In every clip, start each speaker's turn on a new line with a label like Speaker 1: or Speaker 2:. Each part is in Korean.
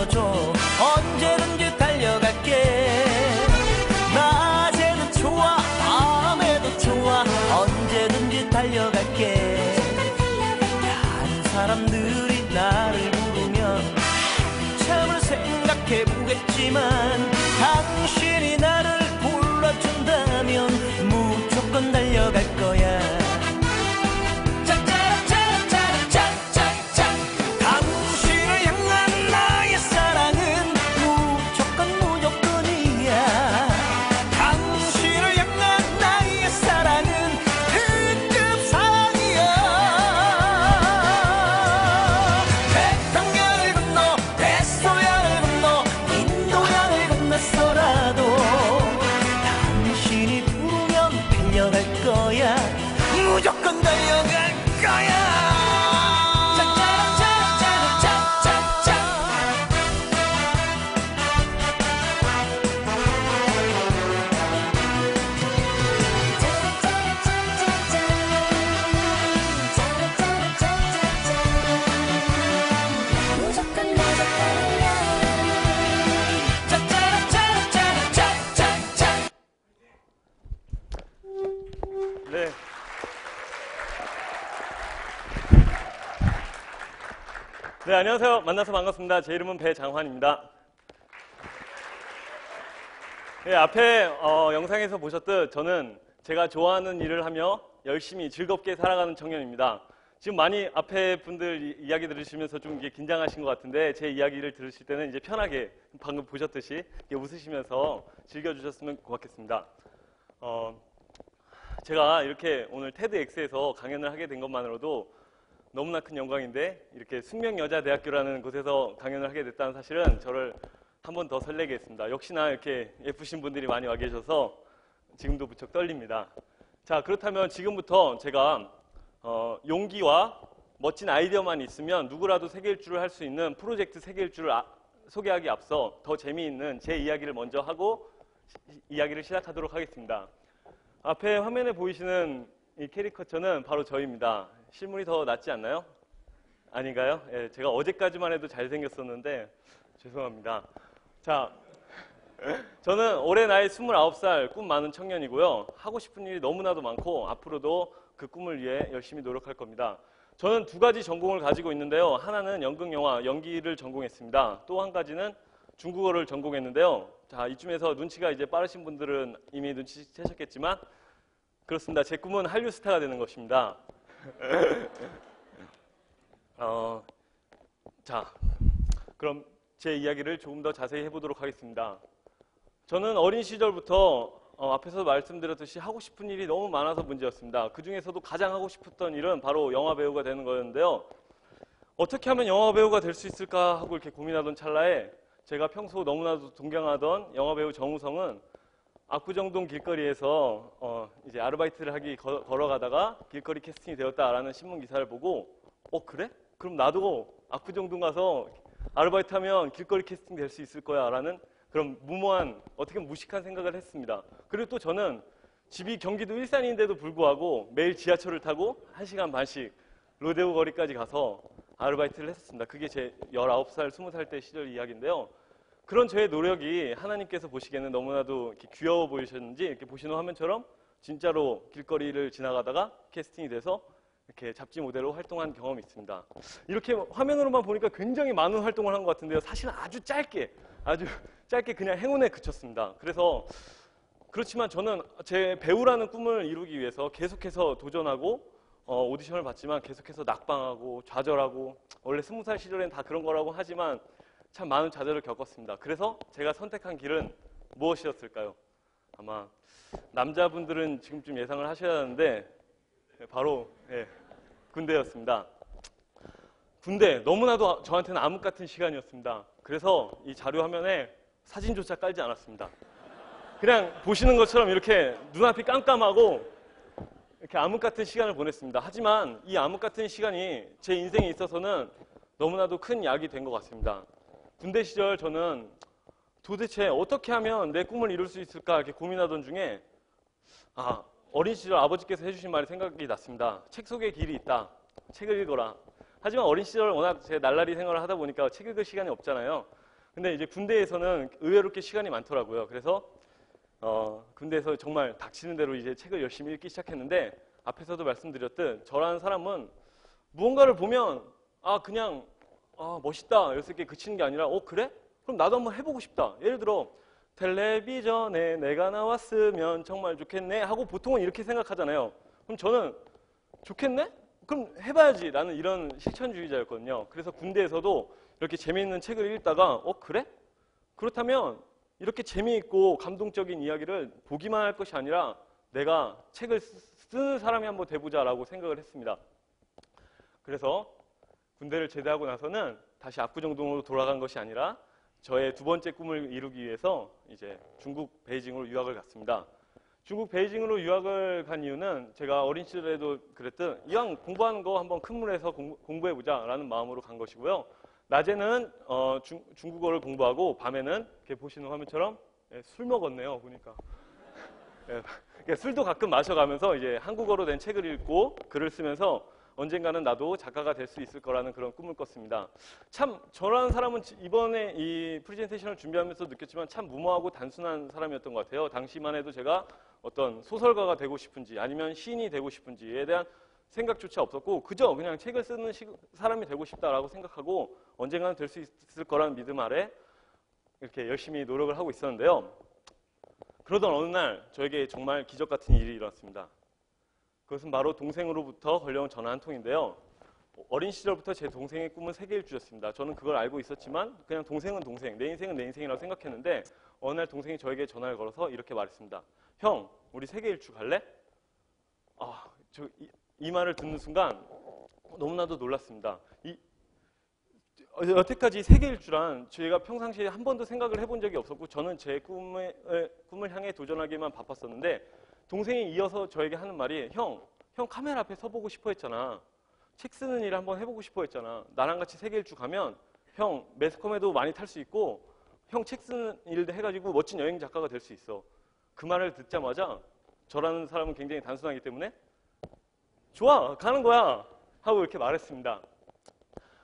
Speaker 1: ọjọ́.
Speaker 2: 네, 안녕하세요. 만나서 반갑습니다. 제 이름은 배장환입니다. 네, 앞에 어, 영상에서 보셨듯 저는 제가 좋아하는 일을 하며 열심히 즐겁게 살아가는 청년입니다. 지금 많이 앞에 분들 이- 이야기 들으시면서 좀 긴장하신 것 같은데 제 이야기를 들으실 때는 이제 편하게 방금 보셨듯이 웃으시면서 즐겨주셨으면 고맙겠습니다. 어, 제가 이렇게 오늘 테드엑스에서 강연을 하게 된 것만으로도 너무나 큰 영광인데 이렇게 숙명여자대학교라는 곳에서 강연을 하게 됐다는 사실은 저를 한 번 더 설레게 했습니다. 역시나 이렇게 예쁘신 분들이 많이 와 계셔서 지금도 무척 떨립니다. 자 그렇다면 지금부터 제가 어, 용기와 멋진 아이디어만 있으면 누구라도 세계 일주를 할 수 있는 프로젝트 세계 일주를 아- 소개하기 앞서 더 재미있는 제 이야기를 먼저 하고 시- 이야기를 시작하도록 하겠습니다. 앞에 화면에 보이시는 이 캐리커처는 바로 저입니다. 실물이 더 낫지 않나요? 아닌가요? 예, 제가 어제까지만 해도 잘생겼었는데 죄송합니다. 자, 저는 올해 나이 29살 꿈 많은 청년이고요. 하고 싶은 일이 너무나도 많고 앞으로도 그 꿈을 위해 열심히 노력할 겁니다. 저는 두 가지 전공을 가지고 있는데요. 하나는 연극 영화 연기를 전공했습니다. 또 한 가지는 중국어를 전공했는데요. 자, 이쯤에서 눈치가 이제 빠르신 분들은 이미 눈치채셨겠지만 그렇습니다. 제 꿈은 한류 스타가 되는 것입니다. 어, 자, 그럼 제 이야기를 조금 더 자세히 해보도록 하겠습니다. 저는 어린 시절부터 어, 앞에서 말씀드렸듯이 하고 싶은 일이 너무 많아서 문제였습니다. 그 중에서도 가장 하고 싶었던 일은 바로 영화 배우가 되는 거였는데요. 어떻게 하면 영화 배우가 될 수 있을까 하고 이렇게 고민하던 찰나에 제가 평소 너무나도 존경하던 영화 배우 정우성은 압구정동 길거리에서 어, 이제 아르바이트를 하기 거- 걸어가다가 길거리 캐스팅이 되었다라는 신문 기사를 보고 어 그래? 그럼 나도 압구정동 가서 아르바이트 하면 길거리 캐스팅 될 수 있을 거야라는 그런 무모한 어떻게 무식한 생각을 했습니다. 그리고 또 저는 집이 경기도 일산인데도 불구하고 매일 지하철을 타고 1시간 반씩 로데오 거리까지 가서 아르바이트를 했었습니다. 그게 제 19살, 20살 때 시절 이야기인데요. 그런 저의 노력이 하나님께서 보시기에는 너무나도 귀여워 보이셨는지 이렇게 보시는 화면처럼 진짜로 길거리를 지나가다가 캐스팅이 돼서 이렇게 잡지 모델로 활동한 경험이 있습니다. 이렇게 화면으로만 보니까 굉장히 많은 활동을 한 것 같은데요. 사실은 아주 짧게, 아주 짧게 그냥 행운에 그쳤습니다. 그래서 그렇지만 저는 제 배우라는 꿈을 이루기 위해서 계속해서 도전하고 어, 오디션을 봤지만 계속해서 낙방하고 좌절하고 원래 스무 살 시절엔 다 그런 거라고 하지만 참 많은 좌절을 겪었습니다. 그래서 제가 선택한 길은 무엇이었을까요? 아마 남자분들은 지금쯤 예상을 하셔야 하는데 바로 예, 군대였습니다. 군대 너무나도 저한테는 암흑 같은 시간이었습니다. 그래서 이 자료 화면에 사진조차 깔지 않았습니다. 그냥 보시는 것처럼 이렇게 눈앞이 깜깜하고 이렇게 암흑 같은 시간을 보냈습니다. 하지만 이 암흑 같은 시간이 제 인생에 있어서는 너무나도 큰 약이 된 것 같습니다. 군대 시절 저는 도대체 어떻게 하면 내 꿈을 이룰 수 있을까 이렇게 고민하던 중에 아 어린 시절 아버지께서 해주신 말이 생각이 났습니다. 책 속에 길이 있다. 책을 읽어라. 하지만 어린 시절 워낙 제 날라리 생활을 하다 보니까 책 읽을 시간이 없잖아요. 근데 이제 군대에서는 의외롭게 시간이 많더라고요. 그래서 어, 군대에서 정말 닥치는 대로 이제 책을 열심히 읽기 시작했는데 앞에서도 말씀드렸듯 저라는 사람은 무언가를 보면 아 그냥 아 멋있다 이렇게 그치는 게 아니라 어 그래? 그럼 나도 한번 해보고 싶다. 예를 들어 텔레비전에 내가 나왔으면 정말 좋겠네 하고 보통은 이렇게 생각하잖아요. 그럼 저는 좋겠네? 그럼 해봐야지 라는 이런 실천주의자였거든요. 그래서 군대에서도 이렇게 재미있는 책을 읽다가 어 그래? 그렇다면 이렇게 재미있고 감동적인 이야기를 보기만 할 것이 아니라 내가 책을 쓰- 쓰는 사람이 한번 돼보자라고 생각을 했습니다. 그래서 군대를 제대하고 나서는 다시 압구정동으로 돌아간 것이 아니라 저의 두 번째 꿈을 이루기 위해서 이제 중국 베이징으로 유학을 갔습니다. 중국 베이징으로 유학을 간 이유는 제가 어린 시절에도 그랬듯 이왕 공부하는 거 한번 큰 물에서 공부, 해보자라는 마음으로 간 것이고요. 낮에는 어, 중, 중국어를 공부하고 밤에는 이렇게 보시는 화면처럼 예, 술 먹었네요. 보니까 예, 예, 술도 가끔 마셔가면서 이제 한국어로 된 책을 읽고 글을 쓰면서 언젠가는 나도 작가가 될 수 있을 거라는 그런 꿈을 꿨습니다. 참 저라는 사람은 지- 이번에 이 프레젠테이션을 준비하면서 느꼈지만 참 무모하고 단순한 사람이었던 것 같아요. 당시만 해도 제가 어떤 소설가가 되고 싶은지 아니면 시인이 되고 싶은지에 대한 생각조차 없었고 그저 그냥 책을 쓰는 시- 사람이 되고 싶다라고 생각하고 언젠가는 될 수 있을 거라는 믿음 아래 이렇게 열심히 노력을 하고 있었는데요. 그러던 어느 날 저에게 정말 기적 같은 일이 일어났습니다. 그것은 바로 동생으로부터 걸려온 전화 한 통인데요. 어린 시절부터 제 동생의 꿈은 세계 일주였습니다. 저는 그걸 알고 있었지만 그냥 동생은 동생, 내 인생은 내 인생이라고 생각했는데 어느 날 동생이 저에게 전화를 걸어서 이렇게 말했습니다. 형, 우리 세계 일주 갈래? 아, 저 이 말을 듣는 순간 너무나도 놀랐습니다. 이 어, 여태까지 세계 일주란 저희가 평상시에 한 번도 생각을 해본 적이 없었고 저는 제 꿈을, 에, 꿈을 향해 도전하기만 바빴었는데 동생이 이어서 저에게 하는 말이 형, 형 카메라 앞에 서보고 싶어 했잖아. 책 쓰는 일 한번 해보고 싶어 했잖아. 나랑 같이 세계 일주 가면 형 매스컴에도 많이 탈 수 있고 형 책 쓰는 일도 해가지고 멋진 여행 작가가 될 수 있어. 그 말을 듣자마자 저라는 사람은 굉장히 단순하기 때문에 좋아 가는 거야 하고 이렇게 말했습니다.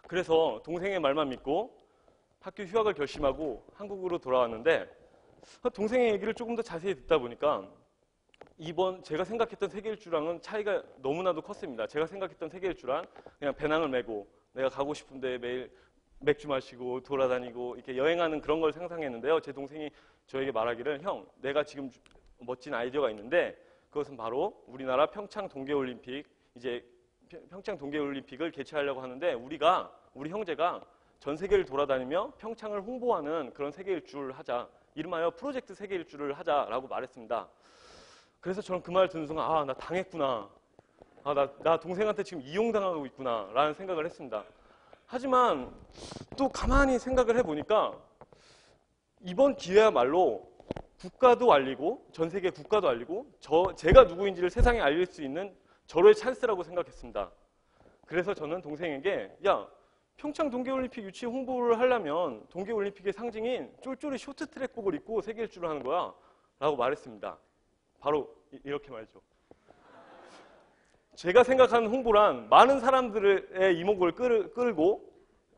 Speaker 2: 그래서 동생의 말만 믿고 학교 휴학을 결심하고 한국으로 돌아왔는데 동생의 얘기를 조금 더 자세히 듣다 보니까 이번 제가 생각했던 세계 일주랑은 차이가 너무나도 컸습니다. 제가 생각했던 세계 일주란 그냥 배낭을 메고 내가 가고 싶은데 매일 맥주 마시고 돌아다니고 이렇게 여행하는 그런 걸 상상했는데요. 제 동생이 저에게 말하기를 형, 내가 지금 주- 멋진 아이디어가 있는데 그것은 바로 우리나라 평창 동계올림픽 이제 평- 평창 동계올림픽을 개최하려고 하는데 우리가 우리 형제가 전 세계를 돌아다니며 평창을 홍보하는 그런 세계 일주를 하자. 이름하여 프로젝트 세계 일주를 하자라고 말했습니다. 그래서 저는 그 말을 듣는 순간 아 나 당했구나. 아 나 나 동생한테 지금 이용당하고 있구나 라는 생각을 했습니다. 하지만 또 가만히 생각을 해보니까 이번 기회야말로 국가도 알리고 전 세계 국가도 알리고 저 제가 누구인지를 세상에 알릴 수 있는 절호의 찬스라고 생각했습니다. 그래서 저는 동생에게 야 평창 동계올림픽 유치 홍보를 하려면 동계올림픽의 상징인 쫄쫄이 쇼트트랙복을 입고 세계 일주를 하는 거야 라고 말했습니다. 바로 이- 이렇게 말이죠. 제가 생각하는 홍보란 많은 사람들의 이목을 끌, 끌고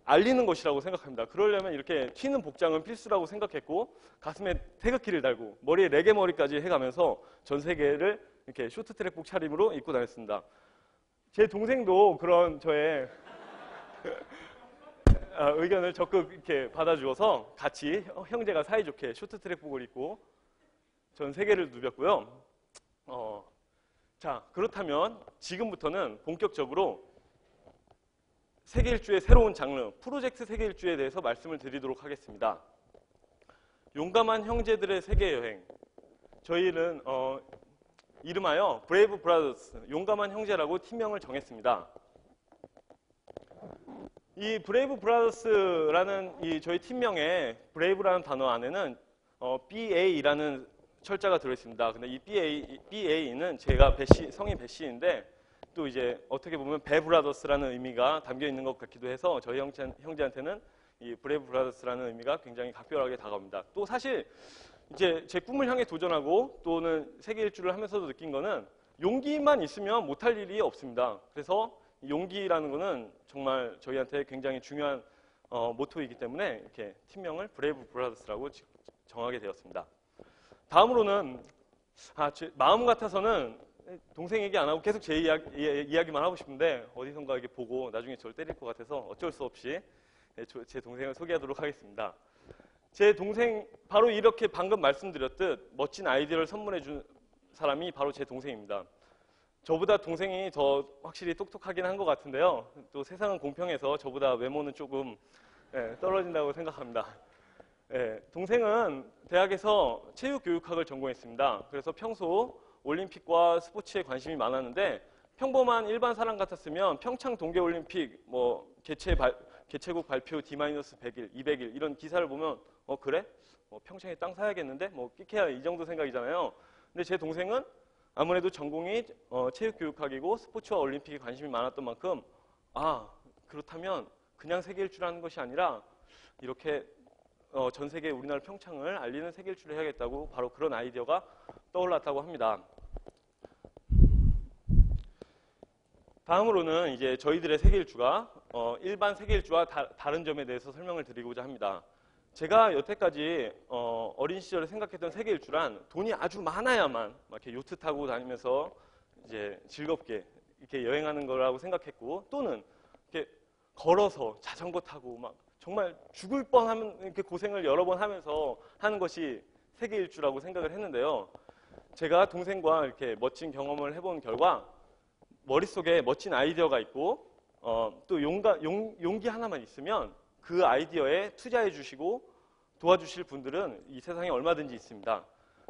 Speaker 2: 알리는 것이라고 생각합니다. 그러려면 이렇게 튀는 복장은 필수라고 생각했고 가슴에 태극기를 달고 머리에 레게 머리까지 해가면서 전 세계를 이렇게 쇼트트랙복 차림으로 입고 다녔습니다. 제 동생도 그런 저의 아, 의견을 적극 이렇게 받아주어서 같이 형제가 사이좋게 쇼트트랙복을 입고 전 세계를 누볐고요. 어, 자 그렇다면 지금부터는 본격적으로 세계 일주의 새로운 장르 프로젝트 세계 일주에 대해서 말씀을 드리도록 하겠습니다. 용감한 형제들의 세계 여행. 저희는 어, 이름하여 Brave Brothers 용감한 형제라고 팀명을 정했습니다. 이 Brave Brothers라는 이 저희 팀명에 Brave라는 단어 안에는 어, BA라는 철자가 들어있습니다. 근데 이 BA, BA는 제가 배씨, 성이 배씨인데 또 이제 어떻게 보면 배 Brothers라는 의미가 담겨 있는 것 같기도 해서 저희 형제, 형제한테는 이 Brave Brothers라는 의미가 굉장히 각별하게 다가옵니다. 또 사실 이제 제 꿈을 향해 도전하고 또는 세계 일주를 하면서도 느낀 거는 용기만 있으면 못할 일이 없습니다. 그래서 이 용기라는 거는 정말 저희한테 굉장히 중요한 어, 모토이기 때문에 이렇게 팀명을 Brave Brothers라고 지- 정하게 되었습니다. 다음으로는 아, 제 마음 같아서는 동생 얘기 안 하고 계속 제 이야기, 이야기만 하고 싶은데 어디선가 이렇게 보고 나중에 저를 때릴 것 같아서 어쩔 수 없이 네, 저- 제 동생을 소개하도록 하겠습니다. 제 동생 바로 이렇게 방금 말씀드렸듯 멋진 아이디어를 선물해 준 사람이 바로 제 동생입니다. 저보다 동생이 더 확실히 똑똑하긴 한 것 같은데요. 또 세상은 공평해서 저보다 외모는 조금 예, 떨어진다고 생각합니다. 예, 동생은 대학에서 체육교육학을 전공했습니다. 그래서 평소 올림픽과 스포츠에 관심이 많았는데 평범한 일반 사람 같았으면 평창 동계올림픽 뭐 개최 발, 개최국 발표 D-100일, 200일 이런 기사를 보면 어 그래? 뭐 평창에 땅 사야겠는데? 뭐 끼케야 이 정도 생각이잖아요. 근데 제 동생은 아무래도 전공이 어, 체육교육학이고 스포츠와 올림픽에 관심이 많았던 만큼 아 그렇다면 그냥 세계 일주를 하는 것이 아니라 이렇게 어, 전 세계 우리나라 평창을 알리는 세계 일주를 해야겠다고 바로 그런 아이디어가 떠올랐다고 합니다. 다음으로는 이제 저희들의 세계 일주가 어, 일반 세계 일주와 다, 다른 점에 대해서 설명을 드리고자 합니다. 제가 여태까지 어, 어린 시절에 생각했던 세계 일주란 돈이 아주 많아야만 막 이렇게 요트 타고 다니면서 이제 즐겁게 이렇게 여행하는 거라고 생각했고 또는 이렇게 걸어서 자전거 타고 막 정말 죽을 뻔하면 이렇게 고생을 여러 번 하면서 하는 것이 세계 일주라고 생각을 했는데요. 제가 동생과 이렇게 멋진 경험을 해본 결과 머릿속에 멋진 아이디어가 있고 어, 또 용가, 용, 용기 하나만 있으면 그 아이디어에 투자해 주시고 도와주실 분들은 이 세상에 얼마든지 있습니다.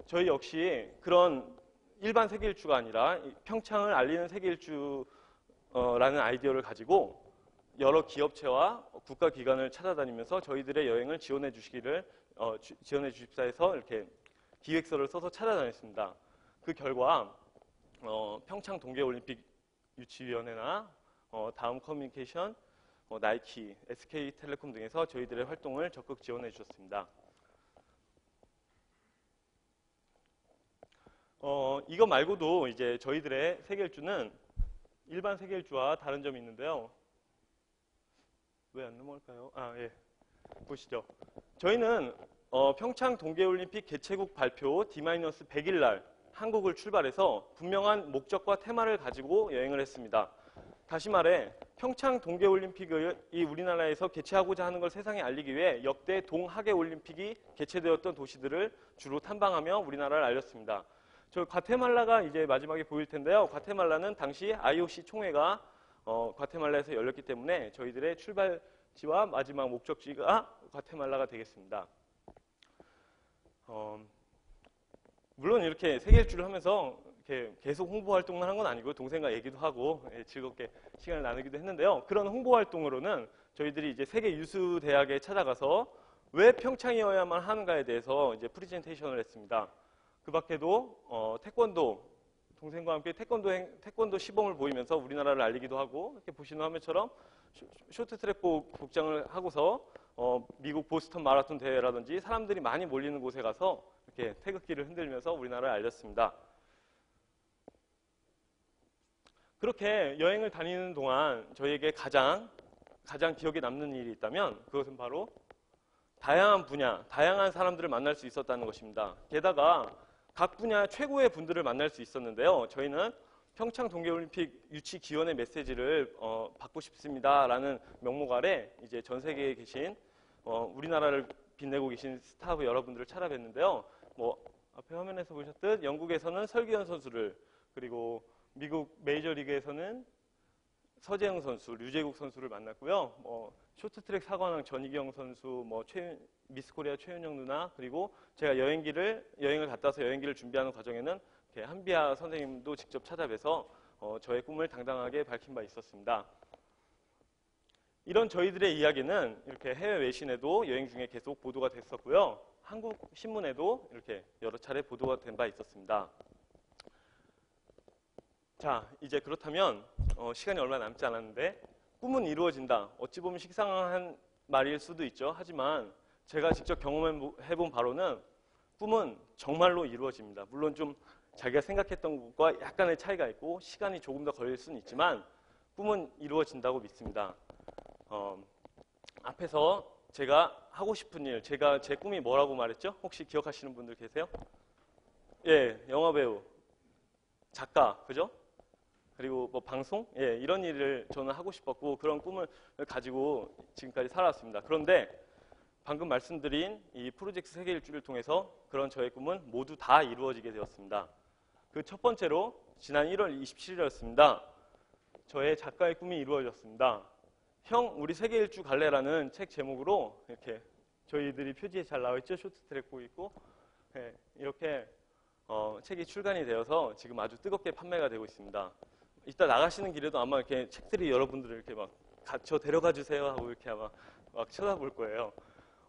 Speaker 2: 저희 역시 그런 일반 세계 일주가 아니라 이 평창을 알리는 세계 일주라는 아이디어를 가지고 여러 기업체와 국가기관을 찾아다니면서 저희들의 여행을 지원해 주시기를 어, 지- 지원해 주십사 해서 이렇게 기획서를 써서 찾아다녔습니다. 그 결과 어, 평창 동계올림픽 유치위원회나 어, 다음 커뮤니케이션, 어, 나이키, SK텔레콤 등에서 저희들의 활동을 적극 지원해 주셨습니다. 어, 이거 말고도 이제 저희들의 세계일주는 일반 세계일주와 다른 점이 있는데요. 왜 안 넘어갈까요? 아, 예. 보시죠. 저희는 어, 평창 동계올림픽 개최국 발표 D-100일 날 한국을 출발해서 분명한 목적과 테마를 가지고 여행을 했습니다. 다시 말해 평창 동계올림픽이 우리나라에서 개최하고자 하는 걸 세상에 알리기 위해 역대 동하계 올림픽이 개최되었던 도시들을 주로 탐방하며 우리나라를 알렸습니다. 저 과테말라가 이제 마지막에 보일 텐데요. 과테말라는 당시 IOC 총회가 어, 과테말라에서 열렸기 때문에 저희들의 출발지와 마지막 목적지가 과테말라가 되겠습니다. 어, 물론 이렇게 세계 일주를 하면서 이렇게 계속 홍보 활동을 한건 아니고 동생과 얘기도 하고 예, 즐겁게 시간을 나누기도 했는데요. 그런 홍보 활동으로는 저희들이 이제 세계 유수 대학에 찾아가서 왜 평창이어야만 하는가에 대해서 이제 프리젠테이션을 했습니다. 그 밖에도 어, 태권도 동생과 함께 태권도 행- 태권도 시범을 보이면서 우리나라를 알리기도 하고 이렇게 보시는 화면처럼 쇼- 쇼트트랙복 복장을 하고서 어, 미국 보스턴 마라톤 대회라든지 사람들이 많이 몰리는 곳에 가서 이렇게 태극기를 흔들면서 우리나라를 알렸습니다. 그렇게 여행을 다니는 동안 저희에게 가장 가장 기억에 남는 일이 있다면 그것은 바로 다양한 분야, 다양한 사람들을 만날 수 있었다는 것입니다. 게다가 각 분야 최고의 분들을 만날 수 있었는데요. 저희는 평창 동계올림픽 유치 기원의 메시지를 어, 받고 싶습니다라는 명목 아래 이제 전 세계에 계신 어, 우리나라를 빛내고 계신 스타 여러분들을 찾아뵀는데요. 뭐 앞에 화면에서 보셨듯 영국에서는 설기현 선수를 그리고 미국 메이저리그에서는 서재응 선수, 류제국 선수를 만났고요. 뭐 쇼트트랙 사관왕 전이경 선수, 뭐 최, 미스코리아 최윤영 누나 그리고 제가 여행기를 여행을 갔다 와서 여행기를 준비하는 과정에는 한비아 선생님도 직접 찾아뵈서 어, 저의 꿈을 당당하게 밝힌 바 있었습니다. 이런 저희들의 이야기는 이렇게 해외 외신에도 여행 중에 계속 보도가 됐었고요. 한국 신문에도 이렇게 여러 차례 보도가 된 바 있었습니다. 자, 이제 그렇다면 어, 시간이 얼마 남지 않았는데 꿈은 이루어진다. 어찌 보면 식상한 말일 수도 있죠. 하지만 제가 직접 경험해본 바로는 꿈은 정말로 이루어집니다. 물론 좀 자기가 생각했던 것과 약간의 차이가 있고 시간이 조금 더 걸릴 수는 있지만 꿈은 이루어진다고 믿습니다. 어, 앞에서 제가 하고 싶은 일, 제가 제 꿈이 뭐라고 말했죠? 혹시 기억하시는 분들 계세요? 예, 영화 배우, 작가, 그죠? 그리고 뭐 방송, 예, 이런 일을 저는 하고 싶었고 그런 꿈을 가지고 지금까지 살아왔습니다. 그런데 방금 말씀드린 이 프로젝트 세계 일주를 통해서 그런 저의 꿈은 모두 다 이루어지게 되었습니다. 그 첫 번째로 지난 1월 27일이었습니다. 저의 작가의 꿈이 이루어졌습니다. 형 우리 세계 일주 갈래라는 책 제목으로 이렇게 저희들이 표지에 잘 나와 있죠. 쇼트트랙 보고 있고 예, 이렇게 어, 책이 출간이 되어서 지금 아주 뜨겁게 판매가 되고 있습니다. 이따 나가시는 길에도 아마 이렇게 책들이 여러분들을 이렇게 막 갇혀 데려가 주세요 하고 이렇게 아마 막 쳐다볼 거예요.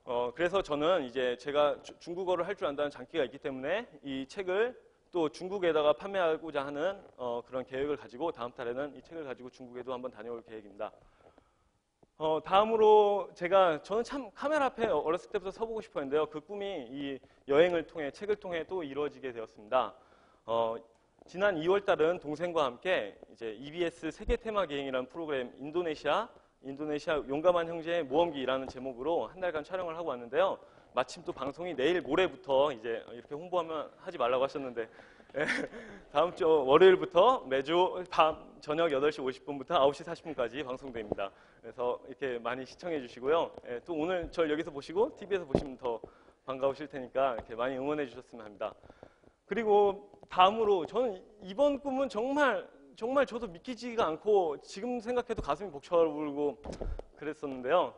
Speaker 2: 어, 그래서 저는 이제 제가 주- 중국어를 할 줄 안다는 장기가 있기 때문에 이 책을 또 중국에다가 판매하고자 하는 어, 그런 계획을 가지고 다음 달에는 이 책을 가지고 중국에도 한번 다녀올 계획입니다. 어, 다음으로 제가 저는 참 카메라 앞에 어렸을 때부터 서보고 싶었는데요. 그 꿈이 이 여행을 통해 책을 통해 또 이루어지게 되었습니다. 어, 지난 2월 달은 동생과 함께 이제 EBS 세계 테마 기행이라는 프로그램 인도네시아 인도네시아 용감한 형제의 모험기라는 제목으로 한 달간 촬영을 하고 왔는데요. 마침 또 방송이 내일 모레부터 이제 이렇게 홍보하면 하지 말라고 하셨는데 예, 다음 주 월요일부터 매주 밤 저녁 8시 50분부터 9시 40분까지 방송됩니다. 그래서 이렇게 많이 시청해 주시고요. 예, 또 오늘 절 여기서 보시고 TV에서 보시면 더 반가우실 테니까 이렇게 많이 응원해 주셨으면 합니다. 그리고 다음으로 저는 이번 꿈은 정말 정말 저도 믿기지가 않고 지금 생각해도 가슴이 벅차오르고 그랬었는데요.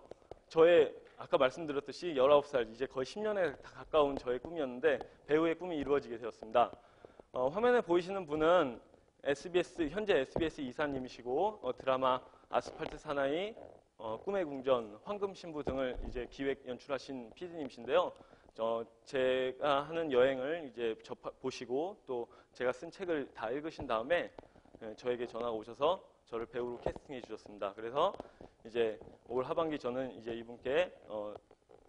Speaker 2: 저의 아까 말씀드렸듯이 19살 이제 거의 10년에 가까운 저의 꿈이었는데 배우의 꿈이 이루어지게 되었습니다. 어, 화면에 보이시는 분은 SBS 현재 SBS 이사님이시고 어, 드라마 아스팔트 사나이, 어, 꿈의 궁전, 황금 신부 등을 이제 기획 연출하신 PD님이신데요. 어, 제가 하는 여행을 이제 접하, 보시고 또 제가 쓴 책을 다 읽으신 다음에 예, 저에게 전화가 오셔서 저를 배우로 캐스팅해 주셨습니다. 그래서 이제 올 하반기 저는 이제 이분께 어,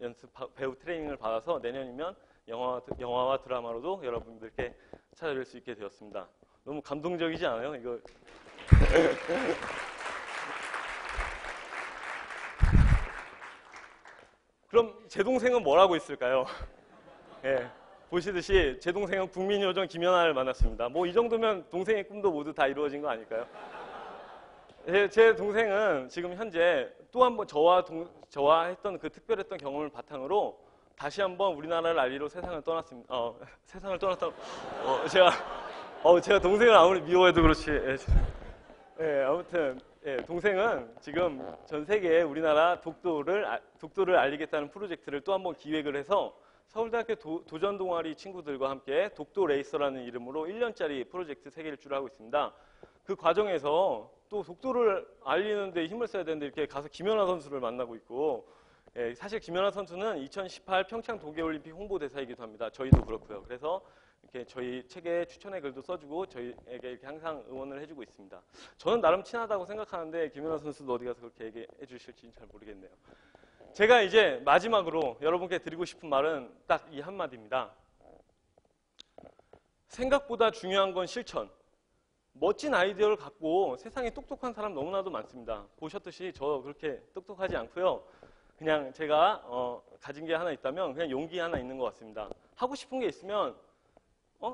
Speaker 2: 연습 바- 배우 트레이닝을 받아서 내년이면 영화 영화와 드라마로도 여러분들께 찾아뵐 수 있게 되었습니다. 너무 감동적이지 않아요? 이거 그럼 제 동생은 뭘 하고 있을까요? 예, 보시듯이 제 동생은 국민요정 김연아를 만났습니다. 뭐 이 정도면 동생의 꿈도 모두 다 이루어진 거 아닐까요? 제, 제 동생은 지금 현재 또 한 번 저와 동, 저와 했던 그 특별했던 경험을 바탕으로 다시 한번 우리나라를 알리러 세상을 떠났습니다. 어, 세상을 떠났다. 어, 제가 어, 제가 동생을 아무리 미워해도 그렇지. 예, 예, 아무튼 예, 동생은 지금 전 세계에 우리나라 독도를 아- 독도를 알리겠다는 프로젝트를 또 한 번 기획을 해서 서울대학교 도, 도전 동아리 친구들과 함께 독도 레이서라는 이름으로 1년짜리 프로젝트 세계 일주를 하고 있습니다. 그 과정에서 또 독도를 알리는 데 힘을 써야 되는데 이렇게 가서 김연아 선수를 만나고 있고 예, 사실 김연아 선수는 2018 평창 동계올림픽 홍보대사이기도 합니다. 저희도 그렇고요. 그래서 이렇게 저희 책에 추천의 글도 써주고 저희에게 이렇게 항상 응원을 해주고 있습니다. 저는 나름 친하다고 생각하는데 김연아 선수도 어디 가서 그렇게 얘기해 주실지는 잘 모르겠네요. 제가 이제 마지막으로 여러분께 드리고 싶은 말은 딱 이 한마디입니다. 생각보다 중요한 건 실천. 멋진 아이디어를 갖고 세상에 똑똑한 사람 너무나도 많습니다. 보셨듯이 저 그렇게 똑똑하지 않고요. 그냥 제가 어, 가진 게 하나 있다면 그냥 용기 하나 있는 것 같습니다. 하고 싶은 게 있으면 어,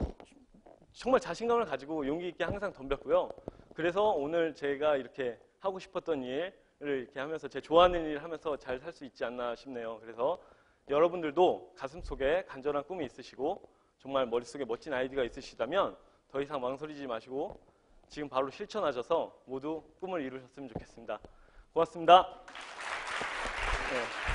Speaker 2: 정말 자신감을 가지고 용기 있게 항상 덤볐고요. 그래서 오늘 제가 이렇게 하고 싶었던 일을 이렇게 하면서 제 좋아하는 일을 하면서 잘 살 수 있지 않나 싶네요. 그래서 여러분들도 가슴 속에 간절한 꿈이 있으시고 정말 머릿속에 멋진 아이디어가 있으시다면 더 이상 망설이지 마시고 지금 바로 실천하셔서 모두 꿈을 이루셨으면 좋겠습니다. 고맙습니다. 네.